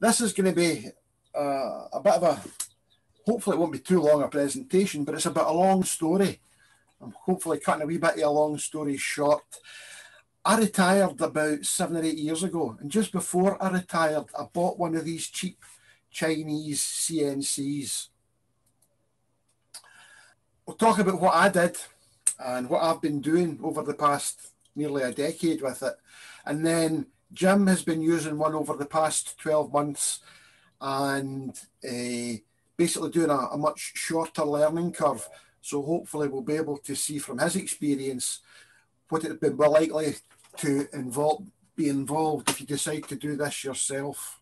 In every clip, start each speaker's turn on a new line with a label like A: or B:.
A: this is going to be uh, a bit of a, hopefully it won't be too long a presentation, but it's about a long story. I'm hopefully cutting a wee bit of a long story short. I retired about seven or eight years ago, and just before I retired, I bought one of these cheap Chinese CNCs. We'll talk about what I did and what I've been doing over the past nearly a decade with it. And then Jim has been using one over the past 12 months and uh, basically doing a, a, much shorter learning curve. So hopefully we'll be able to see from his experience what it would be likely to involve, be involved if you decide to do this yourself.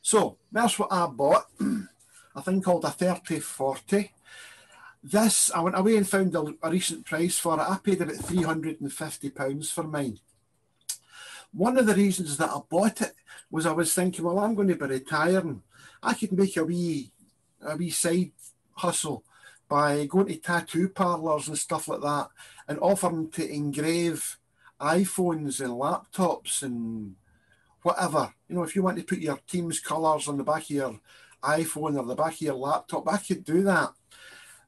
A: So that's what I bought, a thing called a 3040. This, I went away and found a, a recent price for it. I paid about £350 for mine. One of the reasons that I bought it was I was thinking, well, I'm going to be retiring. I could make a wee, a wee side hustle by going to tattoo parlors and stuff like that and offering to engrave iPhones and laptops and whatever. You know, if you want to put your team's colours on the back of your iPhone or the back of your laptop, I could do that.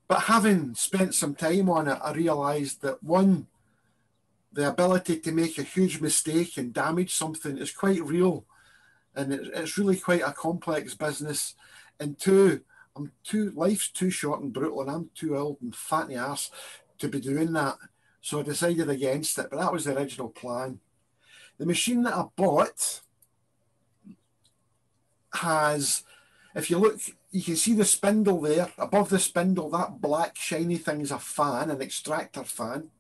A: But having spent some time on it, I realised that one, the ability to make a huge mistake and damage something is quite real. And it's really quite a complex business. And two, I'm too life's too short and brutal, and I'm too old and fat in the ass to be doing that. So I decided against it, but that was the original plan. The machine that I bought has, if you look, you can see the spindle there. Above the spindle, that black shiny thing is a fan, an extractor fan.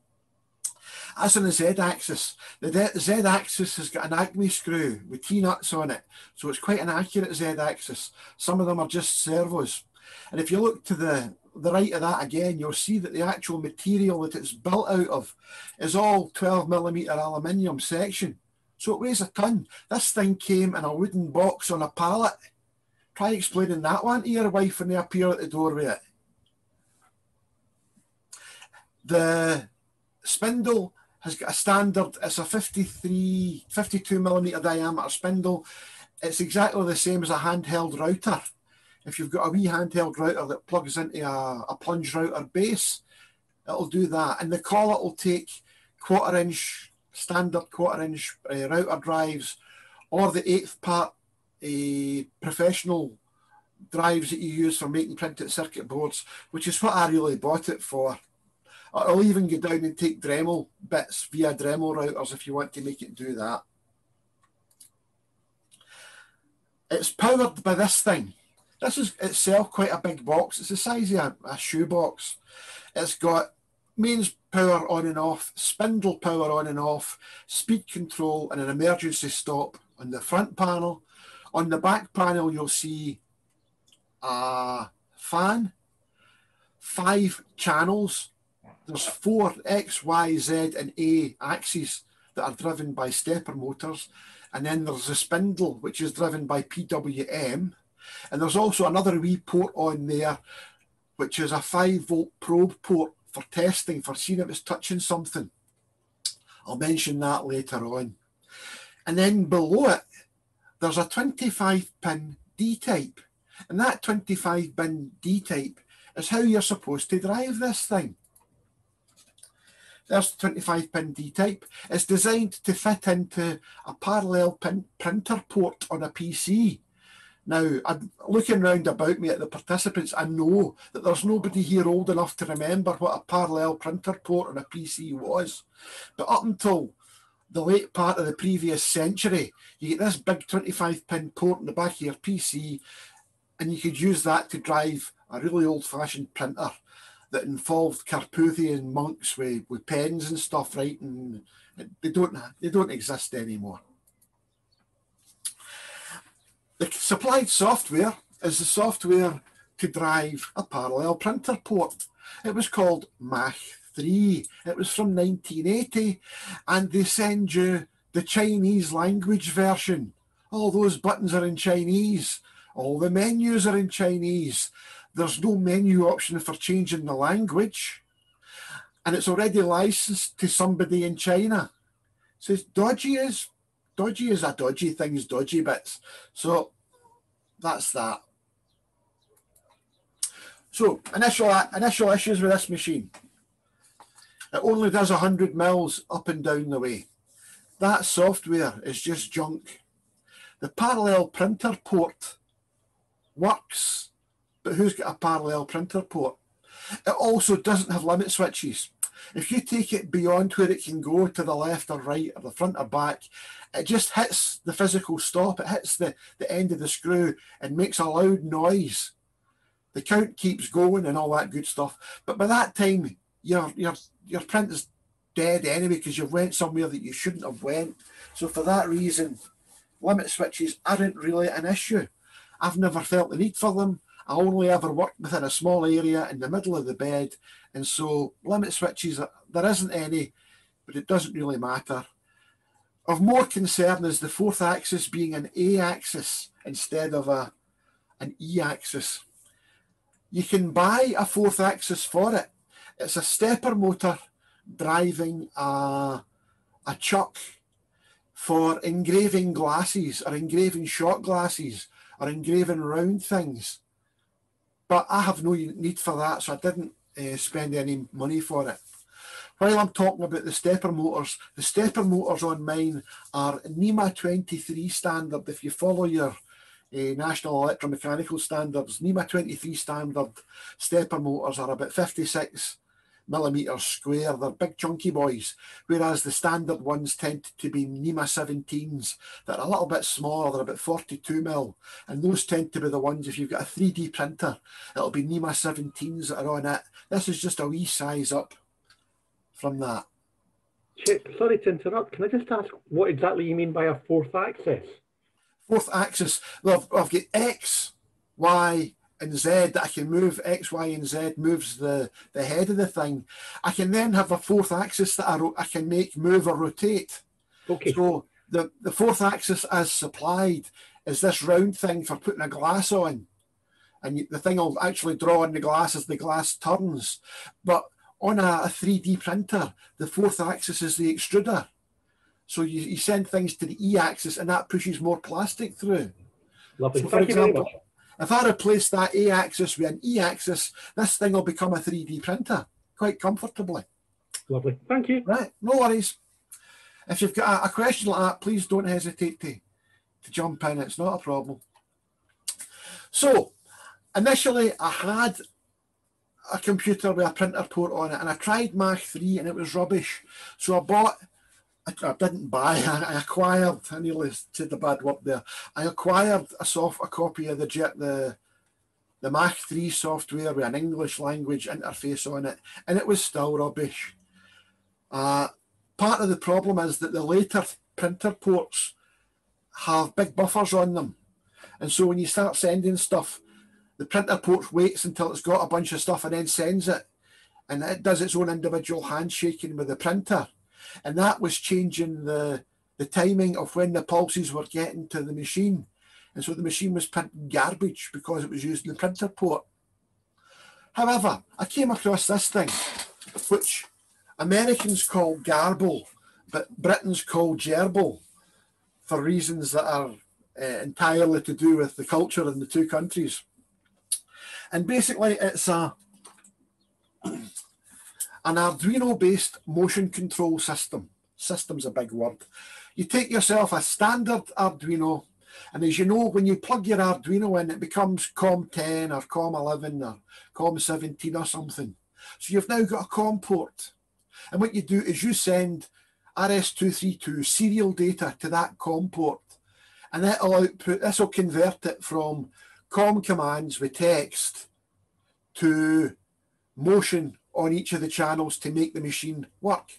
A: That's on the Z-axis. The Z-axis has got an Acme screw with T-nuts on it, so it's quite an accurate Z-axis. Some of them are just servos. And if you look to the, the right of that again, you'll see that the actual material that it's built out of is all 12 millimeter aluminium section. So it weighs a ton. This thing came in a wooden box on a pallet. Try explaining that one to your wife when they appear at the door with it. The spindle has got a standard, it's a 53, 52 millimeter diameter spindle. It's exactly the same as a handheld router. If you've got a wee handheld router that plugs into a, a plunge router base, it'll do that. And the collet will take quarter inch standard quarter inch uh, router drives or the eighth part uh, professional drives that you use for making printed circuit boards, which is what I really bought it for. I'll even go down and take Dremel bits via Dremel routers if you want to make it do that. It's powered by this thing. This is itself quite a big box. It's the size of a, a shoebox. It's got mains power on and off, spindle power on and off, speed control, and an emergency stop on the front panel. On the back panel, you'll see a fan, five channels. There's four X, Y, Z, and A axes that are driven by stepper motors. And then there's a spindle, which is driven by PWM. And there's also another wee port on there, which is a 5 volt probe port for testing, for seeing if it's touching something. I'll mention that later on. And then below it, there's a 25 pin D type. And that 25 pin D type is how you're supposed to drive this thing. There's 25 pin D type. It's designed to fit into a parallel pin printer port on a PC. Now, I'm looking round about me at the participants, I know that there's nobody here old enough to remember what a parallel printer port on a PC was. But up until the late part of the previous century, you get this big 25 pin port in the back of your PC, and you could use that to drive a really old fashioned printer that involved Carpathian monks with, with pens and stuff, writing. They don't they don't exist anymore. The supplied software is the software to drive a parallel printer port. It was called Mach 3. It was from 1980, and they send you the Chinese language version. All those buttons are in Chinese. All the menus are in Chinese. There's no menu option for changing the language. And it's already licensed to somebody in China. So it's dodgy as dodgy as a dodgy thing's dodgy bits. So that's that. So initial initial issues with this machine. It only does 100 mils up and down the way. That software is just junk. The parallel printer port works, but who's got a parallel printer port? It also doesn't have limit switches. If you take it beyond where it can go to the left or right or the front or back, it just hits the physical stop. It hits the, the end of the screw and makes a loud noise. The count keeps going and all that good stuff. But by that time, your your your print is dead anyway because you've went somewhere that you shouldn't have went. So for that reason, limit switches aren't really an issue. I've never felt the need for them. I only ever worked within a small area in the middle of the bed, and so limit switches, uh, there isn't any, but it doesn't really matter. Of more concern is the fourth axis being an A axis instead of a, an E axis. You can buy a fourth axis for it. It's a stepper motor driving a, a chuck for engraving glasses or engraving shot glasses or engraving round things. But I have no need for that, so I didn't uh, spend any money for it. While I'm talking about the stepper motors, the stepper motors on mine are NEMA 23 standard. If you follow your uh, National Electromechanical Standards, NEMA 23 standard stepper motors are about 56 millimeters square. They're big chunky boys, whereas the standard ones tend to be NEMA 17s that are a little bit smaller. They're about 42 mil, and those tend to be the ones if you've got a 3D printer, it'll be NEMA 17s that are on it. This is just a wee size up from that.
B: Chic, sorry to interrupt. Can I just ask what exactly you mean by a fourth axis?
A: Fourth axis. Well, I've, I've got X, Y, and Z that I can move X, Y, and Z moves the, the head of the thing. I can then have a fourth axis that I, I can make move or rotate.
B: Okay.
A: So the, the fourth axis as supplied is this round thing for putting a glass on. And the thing will actually draw on the glass as the glass turns. But on a, a 3D printer, the fourth axis is the extruder. So you, you send things to the E axis and that pushes more plastic through.
B: Lovely.
A: So for
B: Thank you very
A: example,
B: much.
A: If I replace that A axis with an E axis, this thing will become a 3D printer quite comfortably.
B: Lovely. Thank you.
A: Right, no worries. If you've got a, a question like that, please don't hesitate to, to jump in. It's not a problem. So, initially, I had a computer with a printer port on it, and I tried Mach 3 and it was rubbish. So I bought, I, I didn't buy, I, I acquired, I nearly said the bad word there. I acquired a soft a copy of the jet the the Mach 3 software with an English language interface on it, and it was still rubbish. Uh, part of the problem is that the later printer ports have big buffers on them. And so when you start sending stuff, the printer port waits until it's got a bunch of stuff and then sends it. And it does its own individual handshaking with the printer. And that was changing the, the timing of when the pulses were getting to the machine. And so the machine was printing garbage because it was using the printer port. However, I came across this thing, which Americans call garble, but Britons call gerbil for reasons that are uh, entirely to do with the culture in the two countries. And basically, it's a an Arduino based motion control system. System's a big word. You take yourself a standard Arduino, and as you know, when you plug your Arduino in, it becomes COM10 or COM11 or COM17 or something. So you've now got a COM port. And what you do is you send RS232 serial data to that COM port, and that'll output, this will convert it from COM commands with text to motion on each of the channels to make the machine work.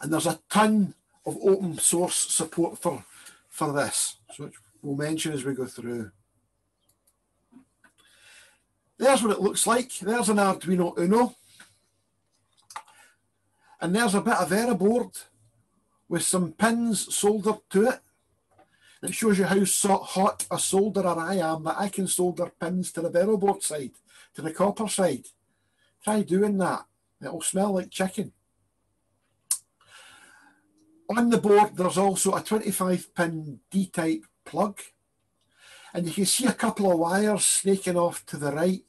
A: And there's a ton of open source support for, for this, which we'll mention as we go through. There's what it looks like. There's an Arduino Uno. And there's a bit of Vero board with some pins soldered to it. It shows you how hot a solderer I am that I can solder pins to the Vero board side, to the copper side. Try doing that. It'll smell like chicken. On the board, there's also a 25 pin D-type plug. And you can see a couple of wires snaking off to the right.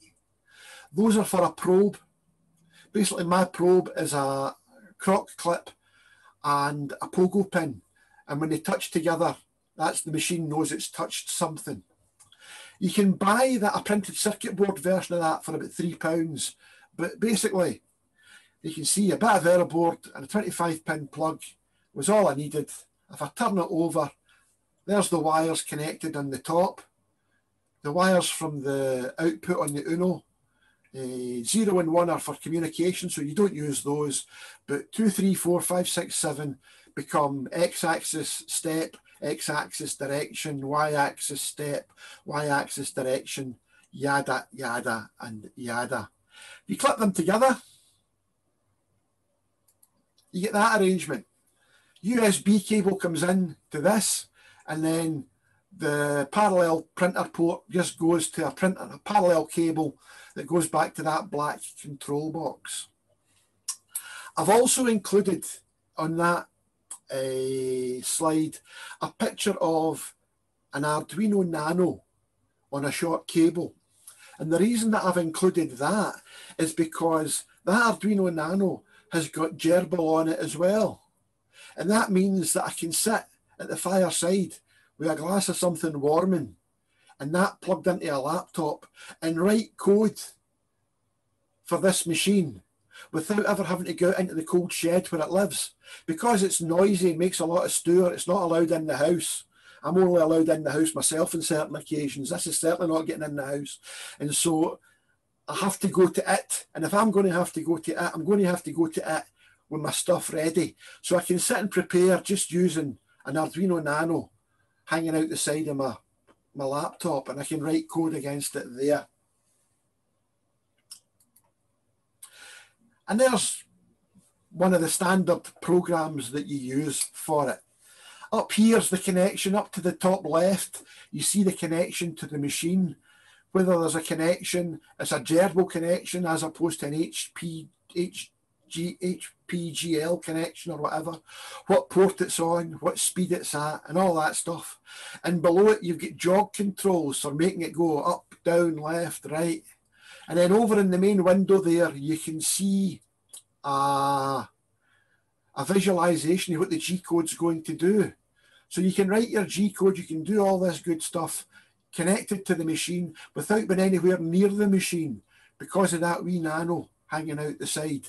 A: Those are for a probe. Basically, my probe is a croc clip and a pogo pin. And when they touch together, that's the machine knows it's touched something. You can buy that a printed circuit board version of that for about three pounds. But basically, you can see a bit of Vero board and a 25 pin plug was all I needed. If I turn it over, there's the wires connected on the top. The wires from the output on the Uno. Uh, zero and one are for communication, so you don't use those. But two, three, four, five, six, seven become x-axis step, x-axis direction, y-axis step, y-axis direction, yada, yada, and yada. You clip them together, you get that arrangement. USB cable comes in to this, and then the parallel printer port just goes to a printer, a parallel cable that goes back to that black control box. I've also included on that uh, slide a picture of an Arduino Nano on a short cable. And the reason that I've included that is because that Arduino Nano has got gerbil on it as well. And that means that I can sit at the fireside with a glass of something warming and that plugged into a laptop and write code for this machine without ever having to go into the cold shed where it lives. Because it's noisy makes a lot of stir, it's not allowed in the house. I'm only allowed in the house myself on certain occasions. This is certainly not getting in the house. And so I have to go to it. And if I'm going to have to go to it, I'm going to have to go to it with my stuff ready. So I can sit and prepare just using an Arduino Nano hanging out the side of my, my laptop and I can write code against it there. And there's one of the standard programs that you use for it. Up here's the connection up to the top left. You see the connection to the machine. Whether there's a connection, it's a gerbil connection as opposed to an HP, HG, HPGL connection or whatever, what port it's on, what speed it's at, and all that stuff. And below it, you've got jog controls for making it go up, down, left, right. And then over in the main window there, you can see a, a visualization of what the G code's going to do. So you can write your G code, you can do all this good stuff connected to the machine without being anywhere near the machine because of that wee nano hanging out the side.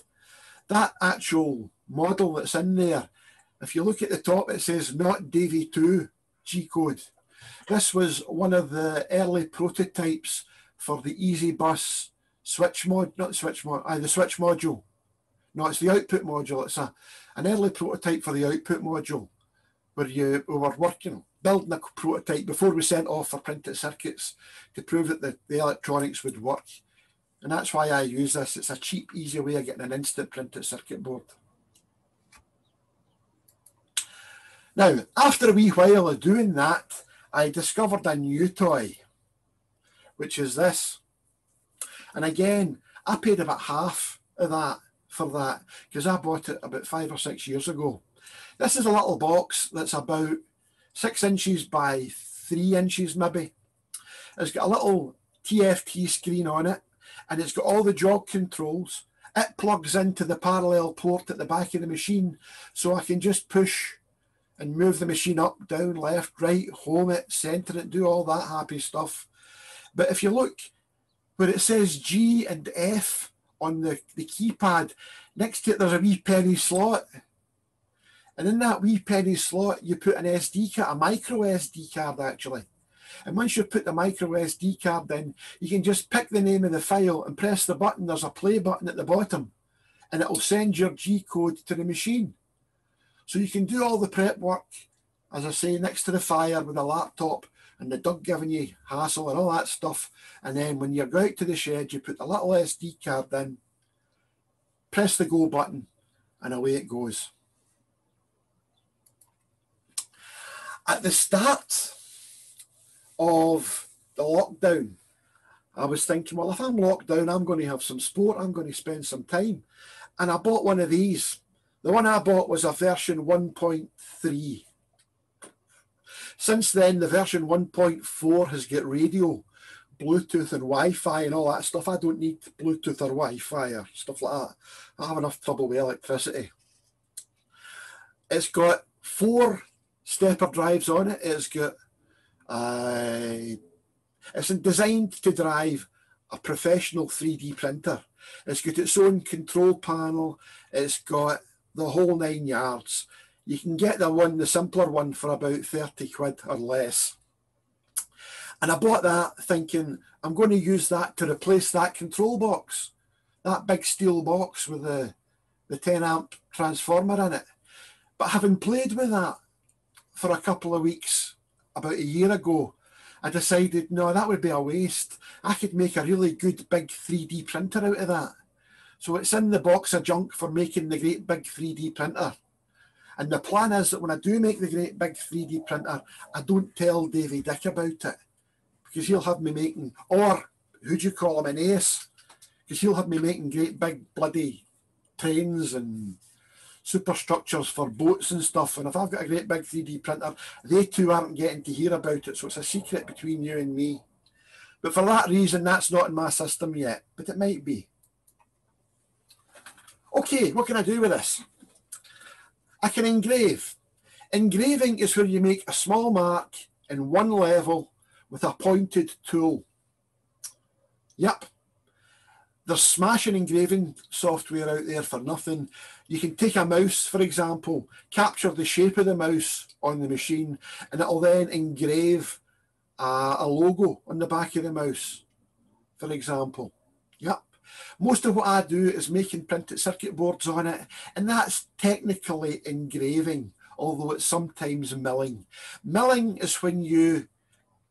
A: That actual model that's in there, if you look at the top, it says not Davy 2 G code. This was one of the early prototypes for the EasyBus switch mod, not switch mod, uh, the switch module. No, it's the output module. It's a an early prototype for the output module where you we were working building a prototype before we sent off for printed circuits to prove that the, the electronics would work. And that's why I use this. It's a cheap, easy way of getting an instant printed circuit board. Now, after a wee while of doing that, I discovered a new toy, which is this. And again, I paid about half of that for that because I bought it about five or six years ago. This is a little box that's about six inches by three inches, maybe. It's got a little TFT screen on it and it's got all the jog controls. It plugs into the parallel port at the back of the machine so I can just push and move the machine up, down, left, right, home it, center it, do all that happy stuff. But if you look, where it says G and F on the, the keypad, next to it there's a wee penny slot. And in that wee penny slot, you put an SD card, a micro SD card actually. And once you put the micro SD card in, you can just pick the name of the file and press the button. There's a play button at the bottom, and it'll send your G code to the machine. So you can do all the prep work, as I say, next to the fire with a laptop and the dog giving you hassle and all that stuff. And then when you go out to the shed, you put the little SD card in, press the go button, and away it goes. At the start of the lockdown, I was thinking, well, if I'm locked down, I'm going to have some sport, I'm going to spend some time. And I bought one of these The one I bought was a version 1.3. Since then, the version 1.4 has got radio, Bluetooth and Wi-Fi and all that stuff. I don't need Bluetooth or Wi-Fi or stuff like that. I have enough trouble with electricity. It's got four stepper drives on it. It's got uh, it's designed to drive a professional 3D printer. It's got its own control panel. It's got the whole nine yards. You can get the one, the simpler one, for about 30 quid or less. And I bought that thinking I'm going to use that to replace that control box, that big steel box with the, the 10 amp transformer in it. But having played with that for a couple of weeks about a year ago, I decided, no, that would be a waste. I could make a really good big 3D printer out of that. So it's in the box of junk for making the great big 3D printer. And the plan is that when I do make the great big 3D printer, I don't tell Davy Dick about it because he'll have me making, or who do you call him, an ace? Because he'll have me making great big bloody trains and superstructures for boats and stuff. And if I've got a great big 3D printer, they too aren't getting to hear about it. So it's a secret between you and me. But for that reason, that's not in my system yet, but it might be. Okay, what can I do with this? I can engrave. Engraving is where you make a small mark in one level with a pointed tool. Yep. There's smashing engraving software out there for nothing. You can take a mouse, for example, capture the shape of the mouse on the machine, and it'll then engrave a, a logo on the back of the mouse, for example. Yep. Most of what I do is making printed circuit boards on it, and that's technically engraving, although it's sometimes milling. Milling is when you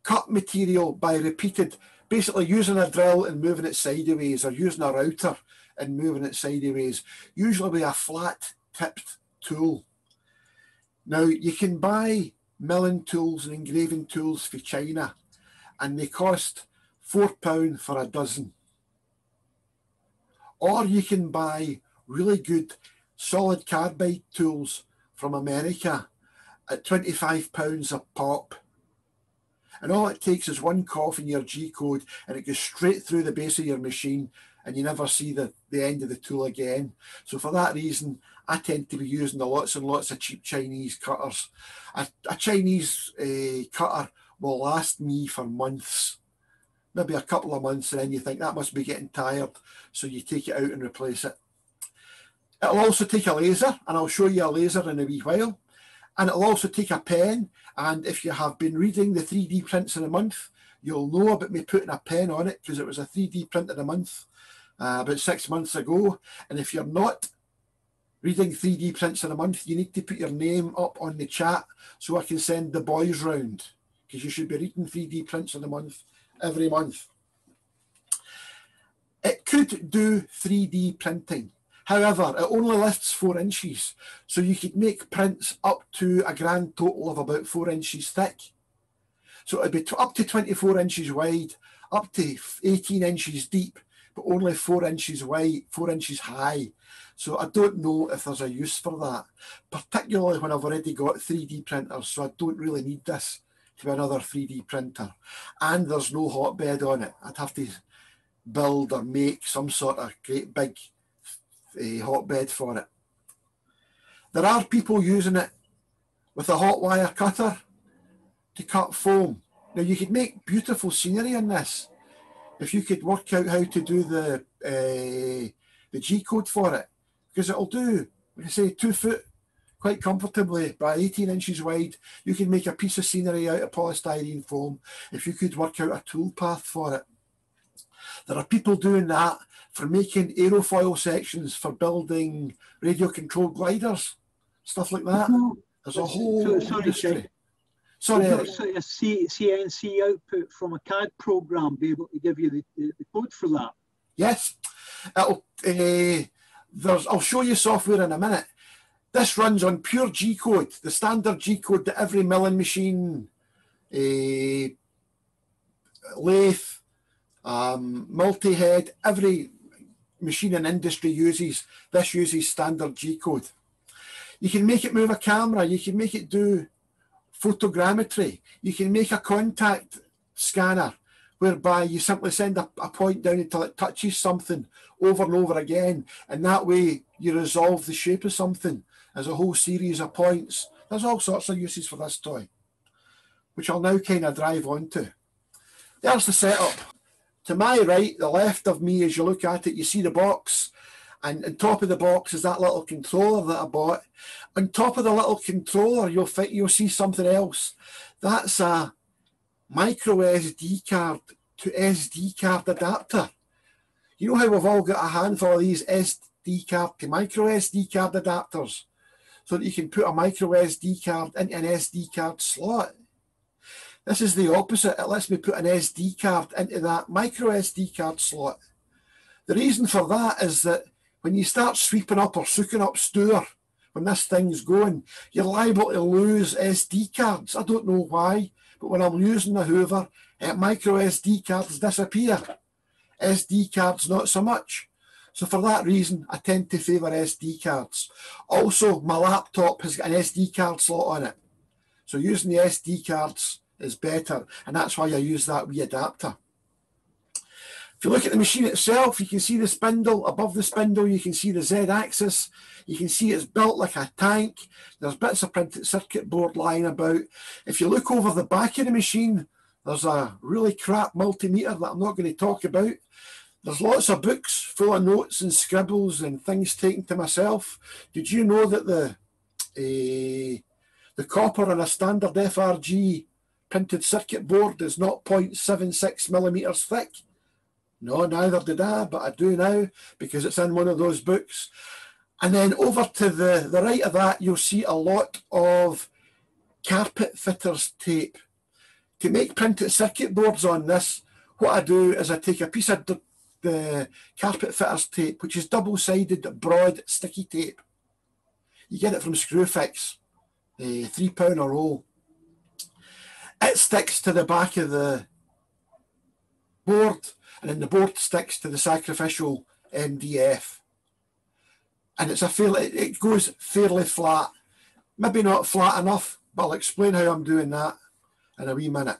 A: cut material by repeated, basically using a drill and moving it sideways, or using a router and moving it sideways, usually with a flat tipped tool. Now, you can buy milling tools and engraving tools for China, and they cost £4 for a dozen. Or you can buy really good solid carbide tools from America at £25 a pop. And all it takes is one cough in your G code and it goes straight through the base of your machine and you never see the, the end of the tool again. So for that reason, I tend to be using the lots and lots of cheap Chinese cutters. A, a Chinese uh, cutter will last me for months maybe a couple of months, and then you think that must be getting tired. So you take it out and replace it. It'll also take a laser, and I'll show you a laser in a wee while. And it'll also take a pen. And if you have been reading the 3D prints in a month, you'll know about me putting a pen on it because it was a 3D print in a month uh, about six months ago. And if you're not reading 3D prints in a month, you need to put your name up on the chat so I can send the boys round because you should be reading 3D prints in a month every month. It could do 3D printing. However, it only lifts four inches. So you could make prints up to a grand total of about four inches thick. So it'd be up to 24 inches wide, up to 18 inches deep, but only four inches wide, four inches high. So I don't know if there's a use for that, particularly when I've already got 3D printers. So I don't really need this to be another 3D printer. And there's no hotbed on it. I'd have to build or make some sort of great big uh, hotbed for it. There are people using it with a hot wire cutter to cut foam. Now you could make beautiful scenery in this if you could work out how to do the uh, the G code for it, because it'll do, like I say, two foot quite comfortably by 18 inches wide. You can make a piece of scenery out of polystyrene foam if you could work out a tool path for it. There are people doing that for making aerofoil sections for building radio controlled gliders, stuff like that. There's a whole so, sorry, industry.
C: So a C, CNC output from a CAD program be able to give you the, the, the code for that?
A: Yes. It'll, uh, there's, I'll show you software in a minute. This runs on pure G code, the standard G code that every milling machine, uh, lathe, um, multi head, every machine in industry uses. This uses standard G code. You can make it move a camera. You can make it do photogrammetry. You can make a contact scanner whereby you simply send a, a, point down until it touches something over and over again. And that way you resolve the shape of something as a whole series of points. There's all sorts of uses for this toy, which I'll now kind of drive on to. There's the setup. To my right, the left of me, as you look at it, you see the box. And on top of the box is that little controller that I bought. On top of the little controller, you'll fit, you'll see something else. That's a micro SD card to SD card adapter. You know how we've all got a handful of these SD card to micro SD card adapters so that you can put a micro SD card into an SD card slot. This is the opposite. It lets me put an SD card into that micro SD card slot. The reason for that is that when you start sweeping up or soaking up stour, when this thing's going, you're liable to lose SD cards. I don't know why, but when I'm using the Hoover, uh, micro SD cards disappear. SD cards not so much. So for that reason, I tend to favour SD cards. Also, my laptop has got an SD card slot on it. So using the SD cards is better, and that's why I use that wee adapter. If you look at the machine itself, you can see the spindle. Above the spindle, you can see the Z-axis. You can see it's built like a tank. There's bits of printed circuit board lying about. If you look over the back of the machine, there's a really crap multimeter that I'm not going to talk about. There's lots of books full of notes and scribbles and things taken to myself. Did you know that the uh, the copper on a standard FRG printed circuit board is not 0.76 millimeters thick? No, neither did I, but I do now because it's in one of those books. And then over to the, the right of that, you'll see a lot of carpet fitters tape. To make printed circuit boards on this, what I do is I take a piece of the, the carpet fitters tape, which is double-sided broad sticky tape. You get it from Screwfix, a three pound a roll. It sticks to the back of the board and then the board sticks to the sacrificial MDF. And it's a fair, it, goes fairly flat. Maybe not flat enough, but I'll explain how I'm doing that in a wee minute.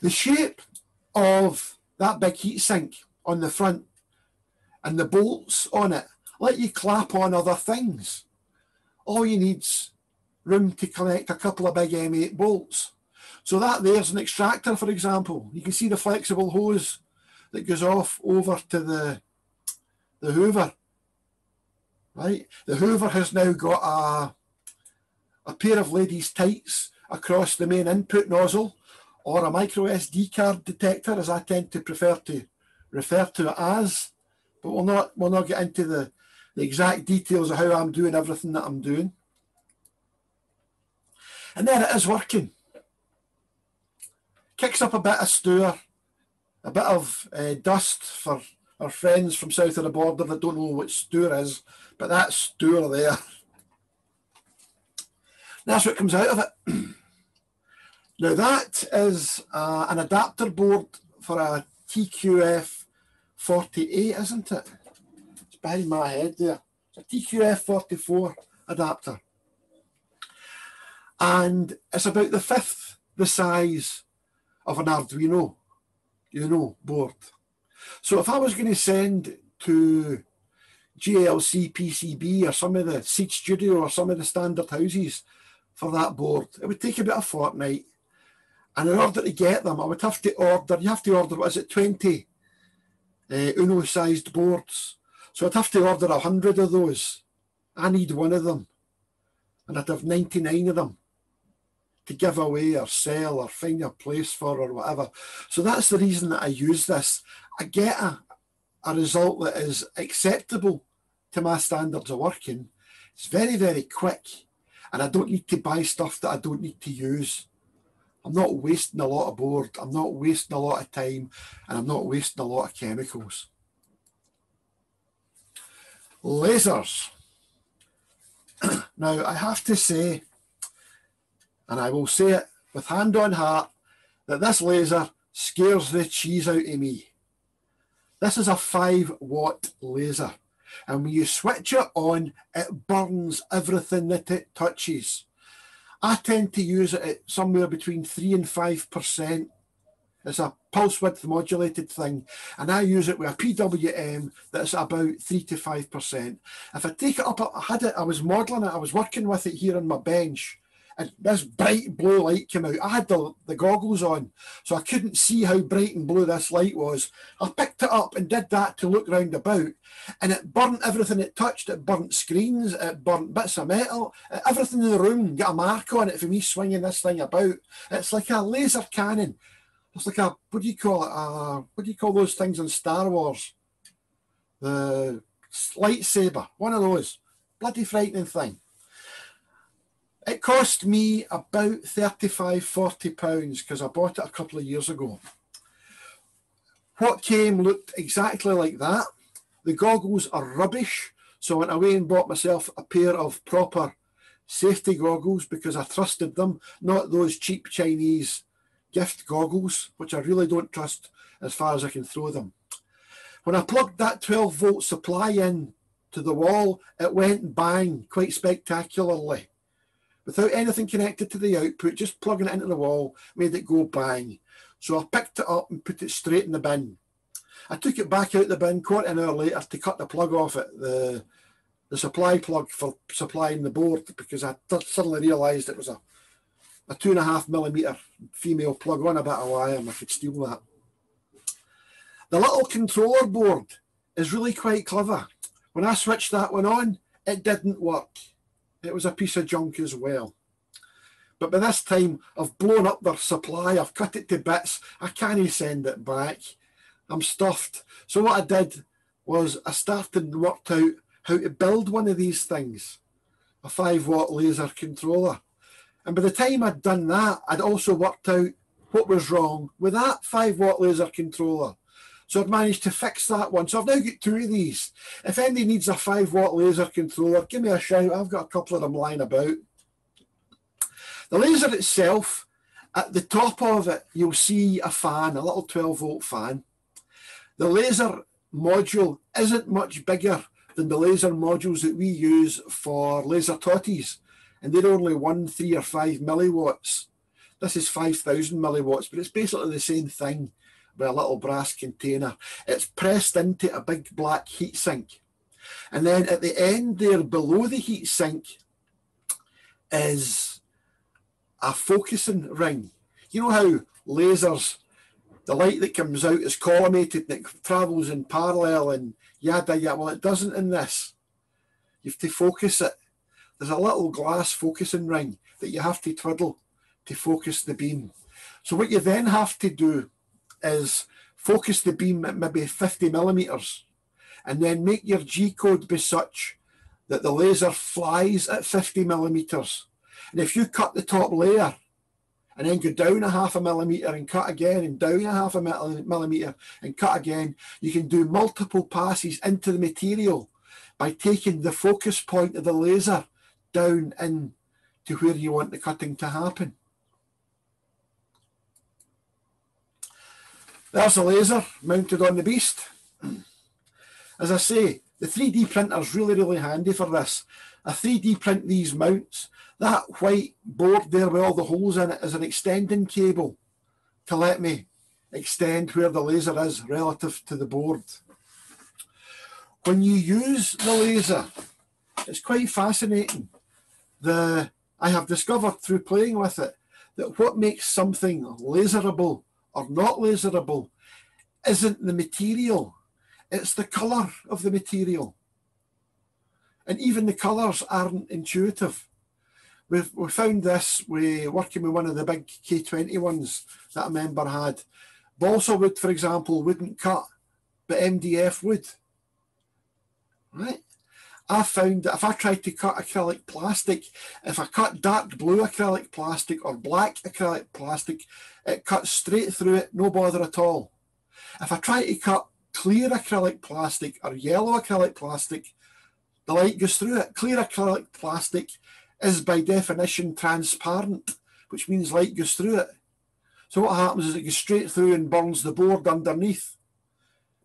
A: The shape of that big heatsink on the front and the bolts on it let you clap on other things. All you need's room to connect a couple of big M8 bolts. So that there's an extractor, for example. You can see the flexible hose that goes off over to the, the Hoover. Right? The Hoover has now got a, a pair of ladies' tights across the main input nozzle or a micro SD card detector, as I tend to prefer to refer to it as. But we'll not we'll not get into the, the exact details of how I'm doing everything that I'm doing. And there it is working kicks up a bit of stour, a bit of uh, dust for our friends from south of the border that don't know what stour is, but that stour there. That's what comes out of it. now that is uh, an adapter board for a TQF 48, isn't it? It's behind my head there. It's a TQF 44 adapter. And it's about the fifth the size of an Arduino, you know, board. So if I was going to send to JLCPCB or some of the Seeed Studio or some of the standard houses for that board, it would take about a fortnight. And in order to get them, I would have to order, you have to order, what is it, 20 uh, Uno sized boards. So I'd have to order 100 of those. I need one of them. And I'd have 99 of them to give away or sell or find a place for or whatever. So that's the reason that I use this. I get a, a result that is acceptable to my standards of working. It's very, very quick. And I don't need to buy stuff that I don't need to use. I'm not wasting a lot of board. I'm not wasting a lot of time. And I'm not wasting a lot of chemicals. Lasers. now, I have to say, and I will say it with hand on heart that this laser scares the cheese out of me. This is a 5 watt laser. And when you switch it on, it burns everything that it touches. I tend to use it at somewhere between 3 and 5%. It's a pulse width modulated thing, and I use it with a PWM that's about 3 to 5%. If I take it up, I had it, I was modelling it, I was working with it here on my bench, and this bright blue light came out. I had the, the goggles on, so I couldn't see how bright and blue this light was. I picked it up and did that to look round about, and it burnt everything it touched. It burnt screens, it burnt bits of metal, everything in the room got a mark on it for me swinging this thing about. It's like a laser cannon. It's like a, what do you call it? What do you call those things in Star Wars? The lightsaber, one of those. Bloody frightening thing. It cost me about 35, 40 pounds because I bought it a couple of years ago. What came looked exactly like that. The goggles are rubbish. So I went away and bought myself a pair of proper safety goggles because I trusted them, not those cheap Chinese gift goggles, which I really don't trust as far as I can throw them. When I plugged that 12 volt supply in to the wall, it went bang quite spectacularly without anything connected to the output, just plugging it into the wall made it go bang. So I picked it up and put it straight in the bin. I took it back out the bin quarter an hour later to cut the plug off it, the, the supply plug for supplying the board, because I suddenly realised it was a, a two and a half millimetre female plug on a bit of wire and I could steal that. The little controller board is really quite clever. When I switched that one on, it didn't work it was a piece of junk as well. But by this time, I've blown up their supply, I've cut it to bits, I can't send it back. I'm stuffed. So what I did was I started and worked out how to build one of these things, a 5 watt laser controller. And by the time I'd done that, I'd also worked out what was wrong with that 5 watt laser controller. So I've managed to fix that one. So I've now got two of these. If anybody needs a 5 watt laser controller, give me a shout. I've got a couple of them lying about. The laser itself, at the top of it, you'll see a fan, a little 12 volt fan. The laser module isn't much bigger than the laser modules that we use for laser totties, and they're only one, three, or five milliwatts. This is 5,000 milliwatts, but it's basically the same thing with a little brass container. It's pressed into a big black heat sink. And then at the end there below the heat sink is a focusing ring. You know how lasers, the light that comes out is collimated and it travels in parallel and yada yada. Well, it doesn't in this. You have to focus it. There's a little glass focusing ring that you have to twiddle to focus the beam. So what you then have to do is focus the beam at maybe 50 millimeters and then make your G code be such that the laser flies at 50 millimeters. And if you cut the top layer and then go down a half a millimeter and cut again and down a half a millimeter and cut again, you can do multiple passes into the material by taking the focus point of the laser down in to where you want the cutting to happen. There's a laser mounted on the beast. As I say, the 3D printer is really, really handy for this. I 3D print these mounts. That white board there with all the holes in it is an extending cable to let me extend where the laser is relative to the board. When you use the laser, it's quite fascinating. The I have discovered through playing with it that what makes something laserable or not laserable isn't the material, it's the colour of the material. And even the colours aren't intuitive. We've, we found this we working with one of the big K20 ones that a member had. Balsa wood, for example, wouldn't cut, but MDF would. Right? I found that if I tried to cut acrylic plastic, if I cut dark blue acrylic plastic or black acrylic plastic, it cuts straight through it, no bother at all. If I try to cut clear acrylic plastic or yellow acrylic plastic, the light goes through it. Clear acrylic plastic is by definition transparent, which means light goes through it. So what happens is it goes straight through and burns the board underneath,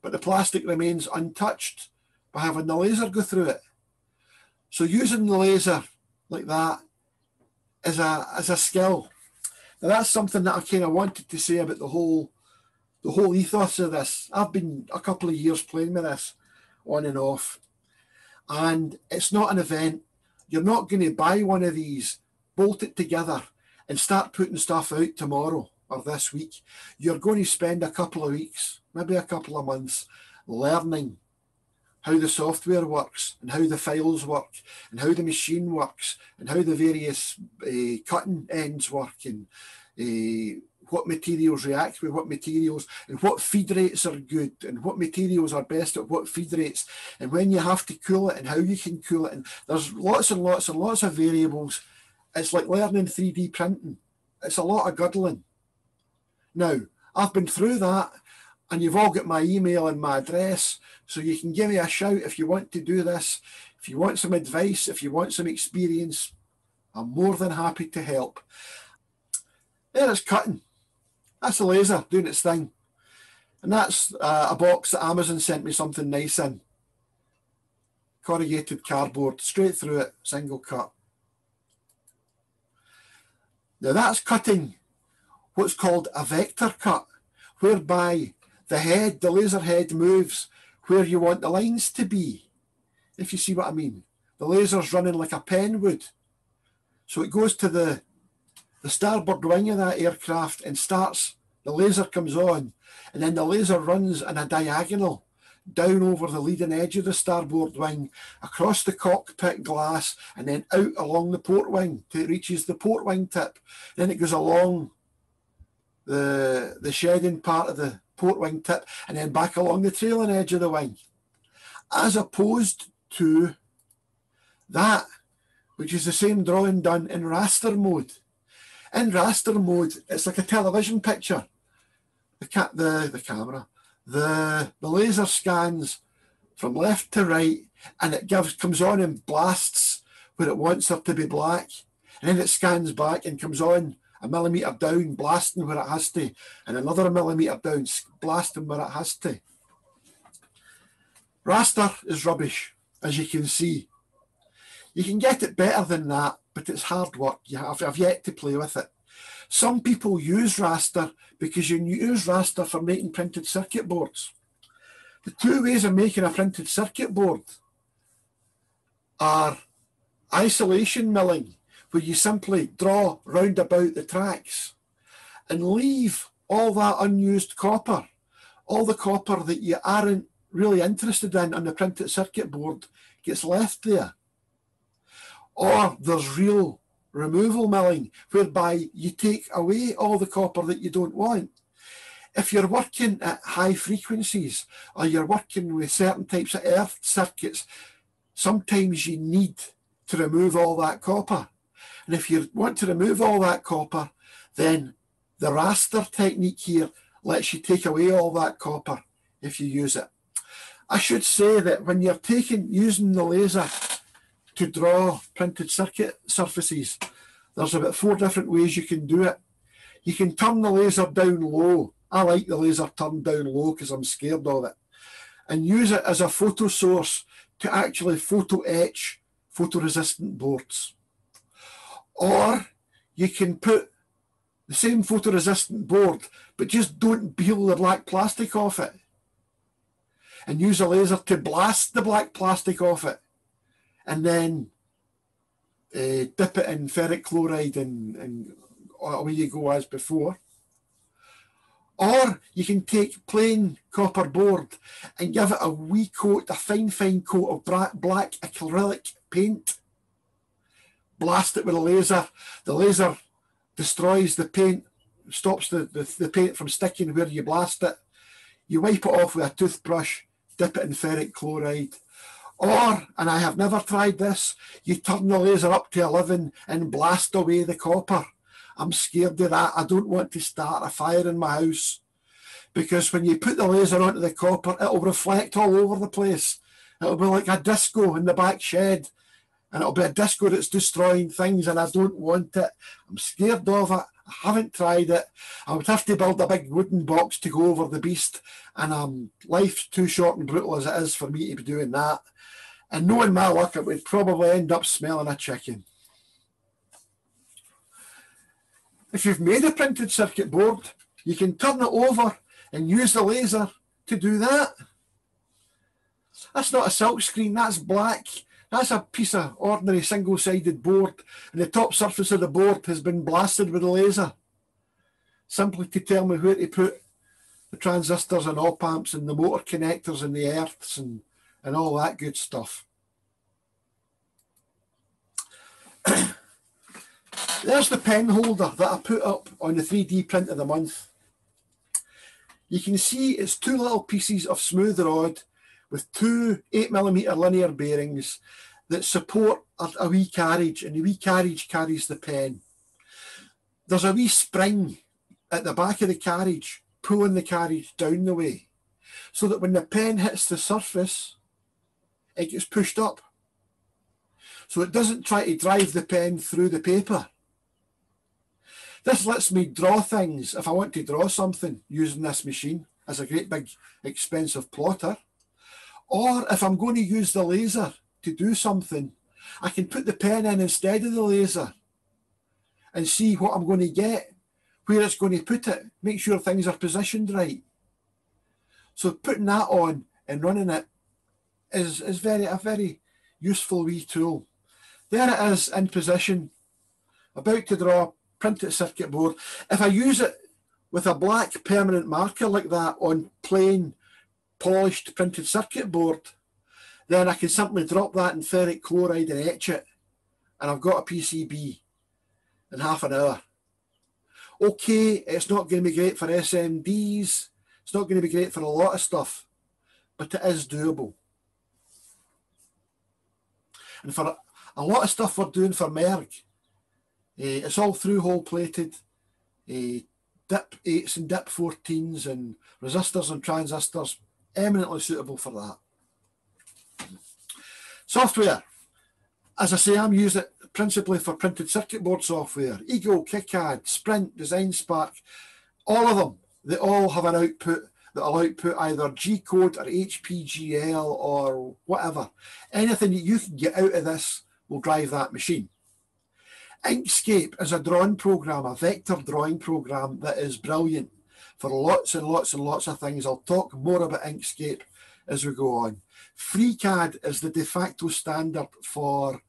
A: but the plastic remains untouched by having the laser go through it. So using the laser like that is a is a skill. Now that's something that I kind of wanted to say about the whole the whole ethos of this. I've been a couple of years playing with this on and off. And it's not an event. You're not going to buy one of these, bolt it together, and start putting stuff out tomorrow or this week. You're going to spend a couple of weeks, maybe a couple of months, learning how the software works and how the files work and how the machine works and how the various uh, cutting ends work and uh, what materials react with what materials and what feed rates are good and what materials are best at what feed rates and when you have to cool it and how you can cool it and there's lots and lots and lots of variables. It's like learning 3d printing. It's a lot of girdling now i've been through that and you've all got my email and my address so you can give me a shout if you want to do this if you want some advice if you want some experience i'm more than happy to help there it's cutting that's a laser doing its thing. And that's uh, a box that Amazon sent me something nice in. Corrugated cardboard, straight through it, single cut. Now that's cutting what's called a vector cut, whereby the head, the laser head moves where you want the lines to be, if you see what I mean. The laser's running like a pen would. So it goes to the the starboard wing of that aircraft and starts, the laser comes on, and then the laser runs in a diagonal down over the leading edge of the starboard wing, across the cockpit glass, and then out along the port wing till it reaches the port wing tip. Then it goes along the, the shedding part of the port wing tip and then back along the trailing edge of the wing. As opposed to that, which is the same drawing done in raster mode. In raster mode, it's like a television picture. The ca- the the camera, the the laser scans from left to right, and it gives comes on and blasts where it wants there to be black, and then it scans back and comes on a millimeter down, blasting where it has to, and another millimeter down, blasting where it has to. Raster is rubbish, as you can see. You can get it better than that, but it's hard work. You have, I've yet to play with it. Some people use raster because you use raster for making printed circuit boards. The two ways of making a printed circuit board are isolation milling, where you simply draw round about the tracks and leave all that unused copper, all the copper that you aren't really interested in on the printed circuit board gets left there. Or there's real removal milling, whereby you take away all the copper that you don't want. If you're working at high frequencies or you're working with certain types of earth circuits, sometimes you need to remove all that copper. And if you want to remove all that copper, then the raster technique here lets you take away all that copper if you use it. I should say that when you're taking using the laser to draw printed circuit surfaces. There's about four different ways you can do it. You can turn the laser down low. I like the laser turned down low because I'm scared of it. And use it as a photo source to actually photo etch photoresistant boards. Or you can put the same photoresistant board, but just don't peel the black plastic off it. And use a laser to blast the black plastic off it and then uh, dip it in ferric chloride and, and away you go as before. Or you can take plain copper board and give it a wee coat, a fine, fine coat of black acrylic paint. Blast it with a laser. The laser destroys the paint, stops the, the, the paint from sticking where you blast it. You wipe it off with a toothbrush, dip it in ferric chloride, or, and I have never tried this, you turn the laser up to 11 and blast away the copper. I'm scared of that. I don't want to start a fire in my house because when you put the laser onto the copper, it'll reflect all over the place. It'll be like a disco in the back shed and it'll be a disco that's destroying things and I don't want it. I'm scared of it. I haven't tried it. I would have to build a big wooden box to go over the beast, and um, life's too short and brutal as it is for me to be doing that. And knowing my luck, it would probably end up smelling a chicken. If you've made a printed circuit board, you can turn it over and use the laser to do that. That's not a silk screen, that's black. That's a piece of ordinary single-sided board and the top surface of the board has been blasted with a laser. Simply to tell me where to put the transistors and op amps and the motor connectors and the earths and, and all that good stuff. There's the pen holder that I put up on the 3D print of the month. You can see it's two little pieces of smooth rod with two 8mm linear bearings that support a, a wee carriage, and the wee carriage carries the pen. There's a wee spring at the back of the carriage pulling the carriage down the way so that when the pen hits the surface, it gets pushed up. So it doesn't try to drive the pen through the paper. This lets me draw things if I want to draw something using this machine as a great big expensive plotter. Or if I'm going to use the laser to do something, I can put the pen in instead of the laser and see what I'm going to get, where it's going to put it, make sure things are positioned right. So putting that on and running it is, is very a very useful wee tool. There it is in position, about to draw a printed circuit board. If I use it with a black permanent marker like that on plain polished printed circuit board, then I can simply drop that in ferric chloride and etch it. And I've got a PCB in half an hour. Okay, it's not going to be great for SMDs. It's not going to be great for a lot of stuff, but it is doable. And for a lot of stuff we're doing for Merg, uh, it's all through hole plated, uh, dip 8s and dip 14s and resistors and transistors, eminently suitable for that. Software. As I say, I'm using it principally for printed circuit board software. Eagle, KiCad, Sprint, Design Spark, all of them, they all have an output that will output either G code or HPGL or whatever. Anything that you can get out of this will drive that machine. Inkscape is a drawing program, a vector drawing program that is brilliant for lots and lots and lots of things. I'll talk more about Inkscape as we go on. FreeCAD is the de facto standard for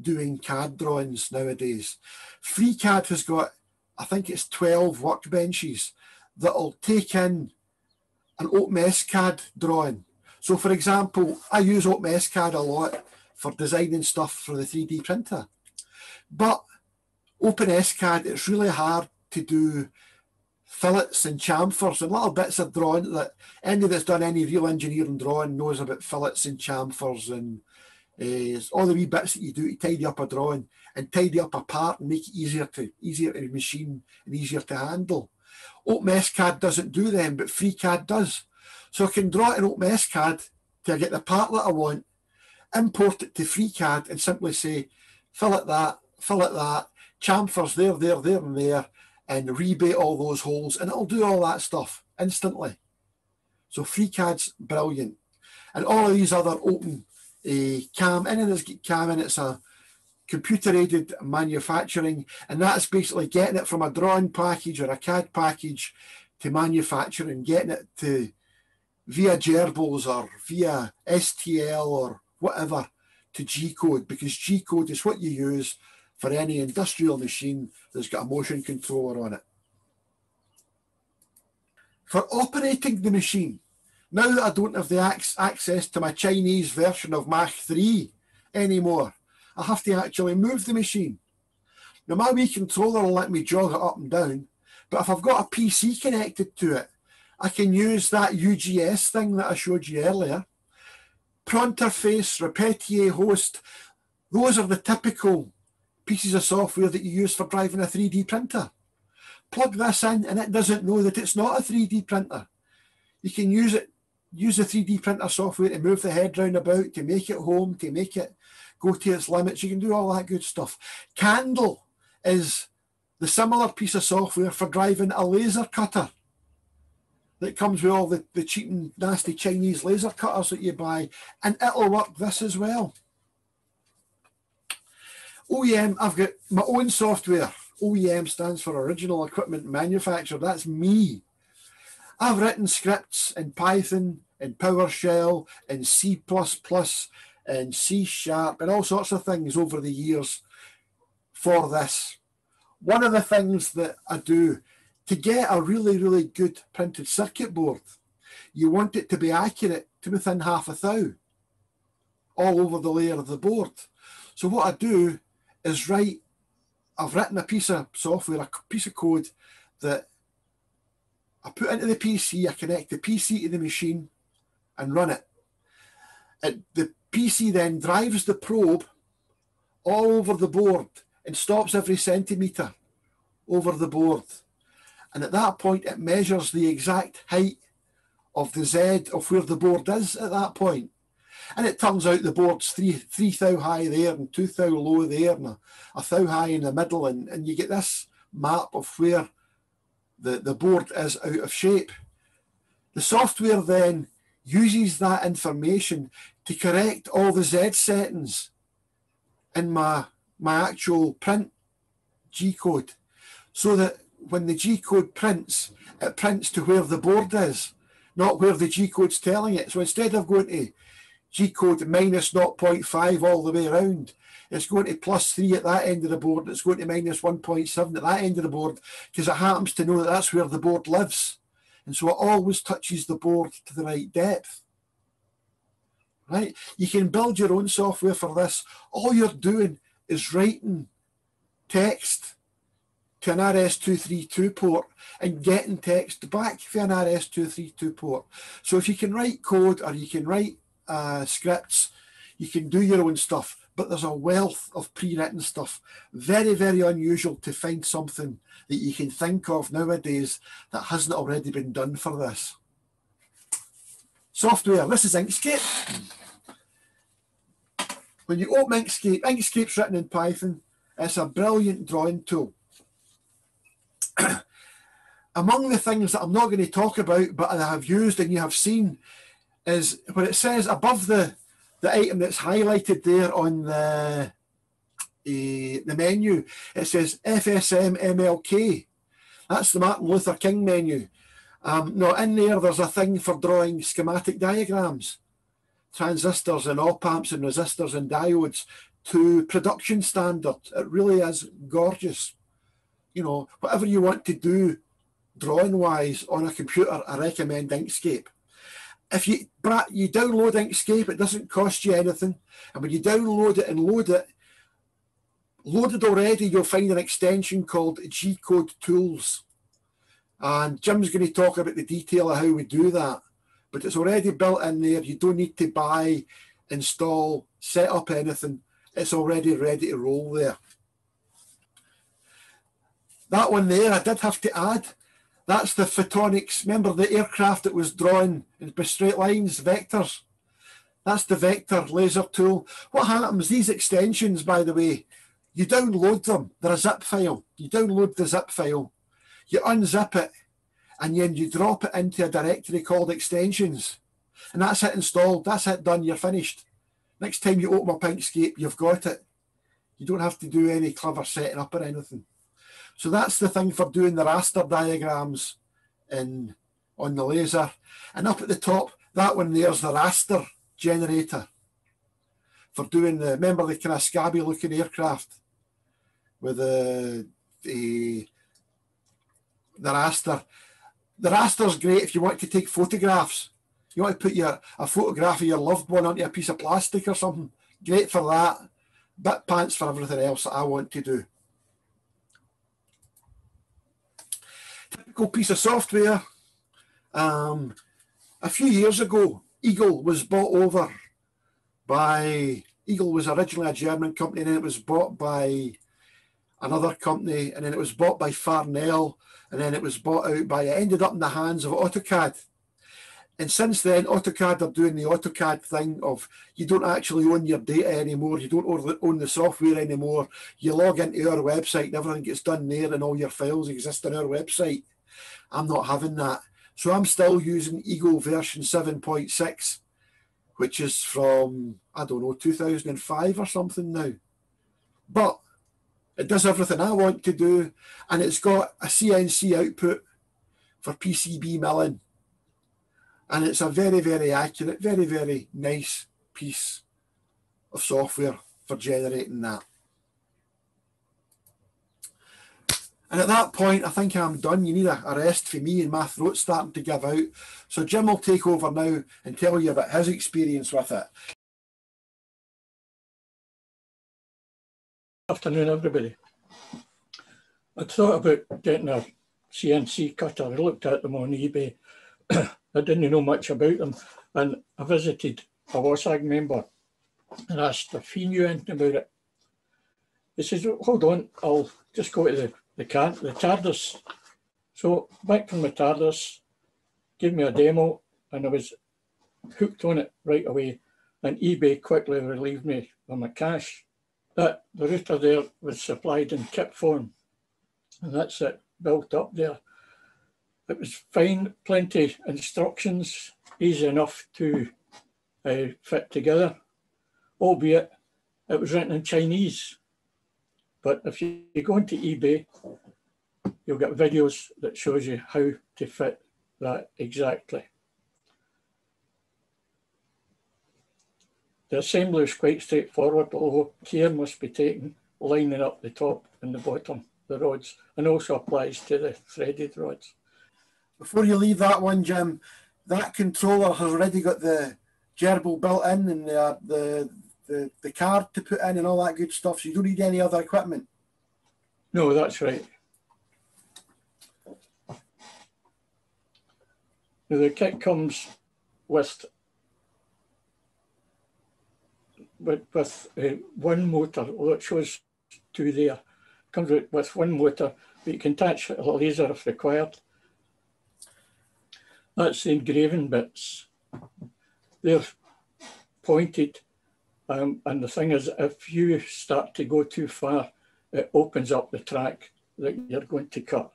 A: doing CAD drawings nowadays. FreeCAD has got, I think it's 12 workbenches that'll take in an OpenSCAD drawing. So for example, I use OpenSCAD a lot for designing stuff for the 3D printer. But OpenSCAD, it's really hard to do fillets and chamfers and little bits of drawing that any that's done any real engineering drawing knows about fillets and chamfers and uh, all the wee bits that you do to tidy up a drawing and tidy up a part and make it easier to easier to machine and easier to handle. OpenSCAD doesn't do them, but FreeCAD does. So I can draw it in OpenSCAD to get the part that I want, import it to FreeCAD and simply say, fill it that, fill it that, chamfers there, there, there, and there, and rebate all those holes, and it'll do all that stuff instantly. So FreeCAD's brilliant. And all of these other open uh, CAM, and there's CAM, and it's a computer aided manufacturing, and that's basically getting it from a drawing package or a CAD package to manufacturing, getting it to via gerbils or via STL or whatever to G code because G code is what you use for any industrial machine that's got a motion controller on it. For operating the machine, now that I don't have the access to my Chinese version of Mach 3 anymore, I have to actually move the machine. Now my Wii controller will let me jog it up and down, but if I've got a PC connected to it, I can use that UGS thing that I showed you earlier. Pronterface, Repetier host, those are the typical pieces of software that you use for driving a 3D printer. Plug this in and it doesn't know that it's not a 3D printer. You can use it, use the 3D printer software to move the head round about, to make it home, to make it go to its limits. You can do all that good stuff. Candle is the similar piece of software for driving a laser cutter that comes with all the, the cheap and nasty Chinese laser cutters that you buy, and it'll work this as well. OEM, I've got my own software. OEM stands for Original Equipment Manufacturer. That's me. I've written scripts in Python, in PowerShell, in C++, and C Sharp, and all sorts of things over the years for this. One of the things that I do to get a really, really good printed circuit board, you want it to be accurate to within half a thou all over the layer of the board. So what I do is write, I've written a piece of software, a piece of code that I put into the PC, I connect the PC to the machine and run it. it the PC then drives the probe all over the board and stops every centimetre over the board. And at that point, it measures the exact height of the Z of where the board is at that point. And it turns out the board's three three thou high there and two thou low there and a, a thou high in the middle. And, and you get this map of where the, the board is out of shape. The software then uses that information to correct all the Z settings in my, my actual print G code so that when the G code prints, it prints to where the board is, not where the G code's telling it. So instead of going to G code minus 0.5 all the way around, it's going to plus 3 at that end of the board, it's going to minus 1.7 at that end of the board, because it happens to know that that's where the board lives. And so it always touches the board to the right depth. Right? You can build your own software for this. All you're doing is writing text to an RS-232 port and getting text back via an RS-232 port. So if you can write code or you can write uh, scripts, you can do your own stuff, but there's a wealth of pre-written stuff. Very, very unusual to find something that you can think of nowadays that hasn't already been done for this. Software, this is Inkscape. When you open Inkscape, Inkscape's written in Python. It's a brilliant drawing tool. among the things that I'm not going to talk about, but I have used and you have seen, is when it says above the the item that's highlighted there on the uh, the menu, it says FSM MLK. That's the Martin Luther King menu. Um, no, in there, there's a thing for drawing schematic diagrams, transistors and op amps and resistors and diodes to production standard. It really is gorgeous. You know, whatever you want to do drawing wise on a computer, I recommend Inkscape. If you you download Inkscape, it doesn't cost you anything. And when you download it and load it, loaded already, you'll find an extension called G Code Tools. And Jim's going to talk about the detail of how we do that. But it's already built in there. You don't need to buy, install, set up anything. It's already ready to roll there. That one there, I did have to add that's the photonics. Remember the aircraft that was drawn in straight lines, vectors? That's the vector laser tool. What happens, these extensions, by the way, you download them. They're a zip file. You download the zip file, you unzip it, and then you drop it into a directory called extensions. And that's it installed. That's it done. You're finished. Next time you open up Inkscape, you've got it. You don't have to do any clever setting up or anything. So that's the thing for doing the raster diagrams in on the laser. And up at the top, that one there's the raster generator for doing the, remember the kind of scabby looking aircraft with the, the, the raster. The raster's great if you want to take photographs. You want to put your a photograph of your loved one onto a piece of plastic or something. Great for that. Bit pants for everything else that I want to do. Piece of software. Um, a few years ago, Eagle was bought over by Eagle was originally a German company, and then it was bought by another company, and then it was bought by Farnell, and then it was bought out by it ended up in the hands of AutoCAD. and since then, AutoCAD are doing the AutoCAD thing of you don't actually own your data anymore. You don't own the software anymore. You log into our website and everything gets done there and all your files exist on our website. I'm not having that. So I'm still using Eagle version 7.6, which is from, I don't know, 2005 or something now. But it does everything I want to do. And it's got a CNC output for PCB milling and it's a very, very accurate, very, very nice piece of software for generating that. And at that point, I think I'm done. You need a, a rest for me and my throat's starting to give out. So Jim will take over now and tell you about his experience with it.
D: Afternoon, everybody. I thought about getting a CNC cutter. I looked at them on eBay I didn't know much about them. And I visited a WOSAG member and asked if he knew anything about it. He says, hold on, I'll just go to the, the, can, the TARDIS. So back from the TARDIS, gave me a demo and I was hooked on it right away. And eBay quickly relieved me of my cash. That the router there was supplied in kit form. And that's it, built up there. It was fine, plenty instructions, easy enough to uh, fit together, albeit it was written in Chinese. But if you, you go into eBay, you'll get videos that shows you how to fit that exactly. The assembly is quite straightforward, although care must be taken lining up the top and the bottom, the rods, and also applies to the threaded rods.
A: Before you leave that one, Jim, that controller has already got the GRBL built in and the, the, the, the card to put in and all that good stuff. So you don't need any other equipment.
D: No, that's right. Now the kit comes with with, with uh, one motor, although it shows two there. Comes with, with one motor, but you can attach a laser if required. That's the engraving bits. They're pointed. Um, and the thing is, if you start to go too far, it opens up the track that you're going to cut.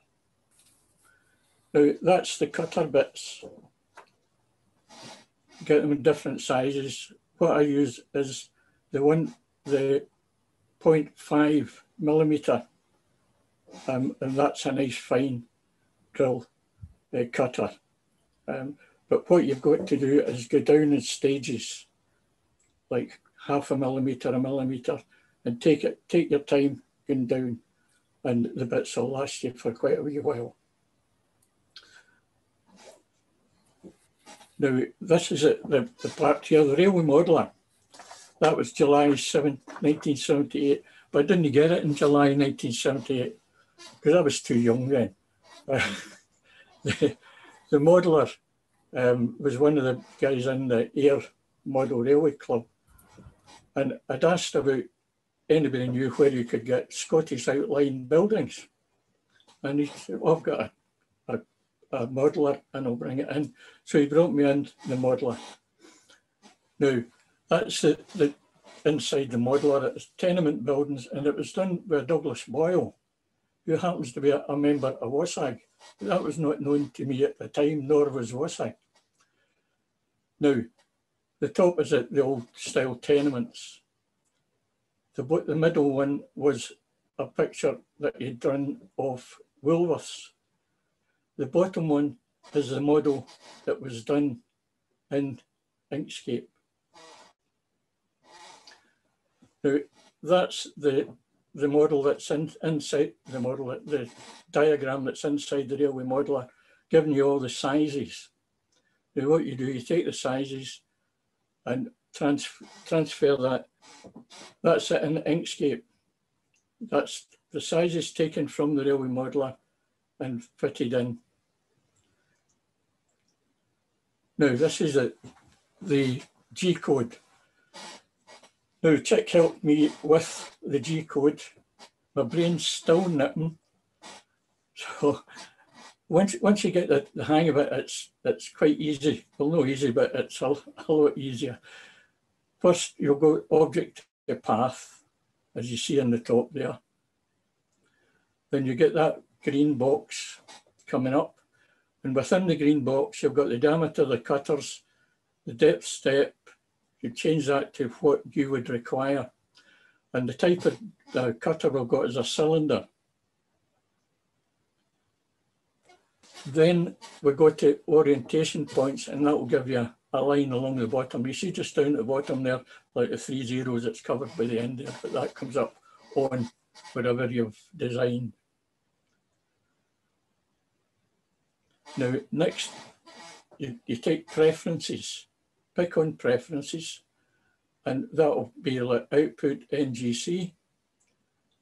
D: Now, that's the cutter bits. Get them in different sizes. What I use is the one, the 0.5 millimeter, um, and that's a nice fine drill uh, cutter. Um, but what you've got to do is go down in stages, like half a millimetre, a millimetre, and take it, take your time going down, and the bits will last you for quite a wee while. Now, this is it, the, the part here, the railway modeller. That was July 7, 1978, but I didn't get it in July 1978 because I was too young then. the, the modeler um, was one of the guys in the Ayr Model Railway Club. And I'd asked about anybody knew where you could get Scottish outline buildings. And he said, well, I've got a, a, a modeler and I'll bring it in. So he brought me in the modeler. Now, that's the, the inside the modeler. It's tenement buildings and it was done by Douglas Boyle, who happens to be a, a member of WOSAG. That was not known to me at the time, nor was WOSAG. Now, the top is at the old style tenements. The, the middle one was a picture that he'd done of Woolworths. The bottom one is the model that was done in Inkscape. Now, that's the the model that's in, inside the model, the diagram that's inside the railway modeler, giving you all the sizes. Now what you do, you take the sizes and trans transfer that. That's it in Inkscape. That's the sizes taken from the railway modeler and fitted in. Now this is the G code now, Chic helped me with the G code. My brain's still knitting. So once once you get the, the hang of it, it's it's quite easy. Well, no easy, but it's a, a lot easier. First, you'll go object to path, as you see in the top there. Then you get that green box coming up. And within the green box, you've got the diameter the cutters, the depth step. You change that to what you would require. And the type of the cutter we've got is a cylinder. Then we go to orientation points and that will give you a line along the bottom. You see just down at the bottom there, like the three zeros, it's covered by the end there, but that comes up on whatever you've designed. Now, next, you, you take preferences, pick on preferences, and that'll be like output NGC.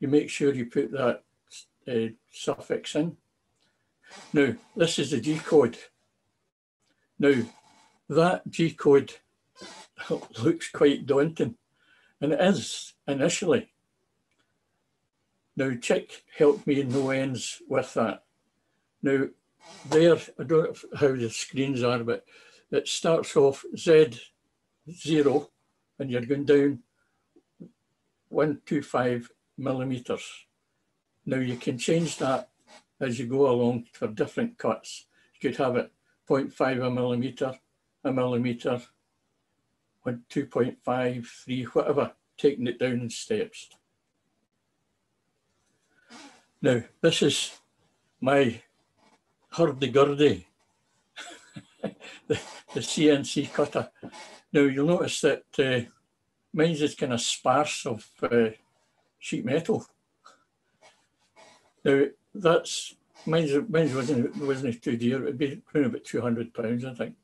D: You make sure you put that uh, suffix in. Now, this is the G code. Now, that G code looks quite daunting, and it is initially. Now, Chic helped me in no ends with that. Now, there, I don't know how the screens are, but it starts off Z0, and you're going down 125 millimeters. Now, you can change that as you go along for different cuts. You could have it 0.5 a millimeter, a millimeter, 2.5, 3, whatever, taking it down in steps. Now, this is my hurdy-gurdy, the, the CNC cutter. Now, you'll notice that uh, mine's is kind of sparse of uh, sheet metal. Now, that's, mine's, mine's wasn't, wasn't too dear, it'd be around about 200 pounds, I think.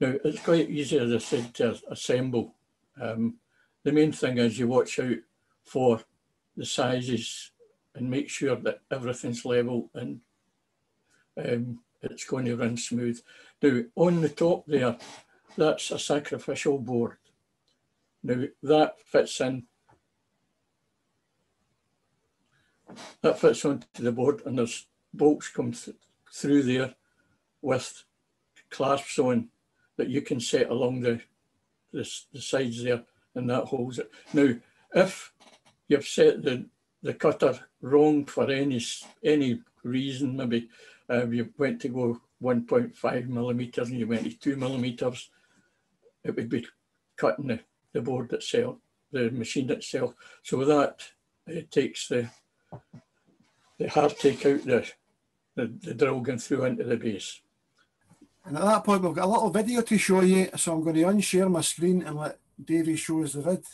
D: Now, it's quite easy, as I said, to assemble. Um, the main thing is you watch out for the sizes and make sure that everything's level and um, it's going to run smooth. Now, on the top there, that's a sacrificial board. Now, that fits in, that fits onto the board and there's bolts come th through there with clasps on that you can set along the, the, the sides there and that holds it. Now, if you've set the, the cutter wrong for any, any reason, maybe uh, you went to go 1.5 millimeters and you went to two millimeters, it would be cutting the, the board itself, the machine itself. So that, it takes the, They hard take out the, the, the drill going through into the base.
A: And at that point, we've got a little video to show you, so I'm going to unshare my screen and let Davey show us the vid.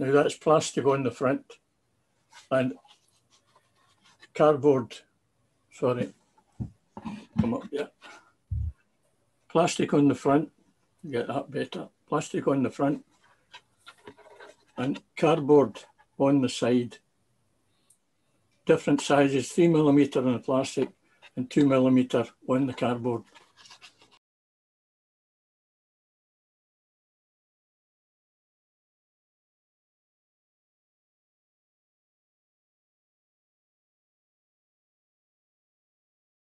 D: Now that's plastic on the front and cardboard, sorry, come up there. Plastic on the front, get that better. Plastic on the front and cardboard on the side. Different sizes, three millimeter on the plastic and two millimeter on the cardboard.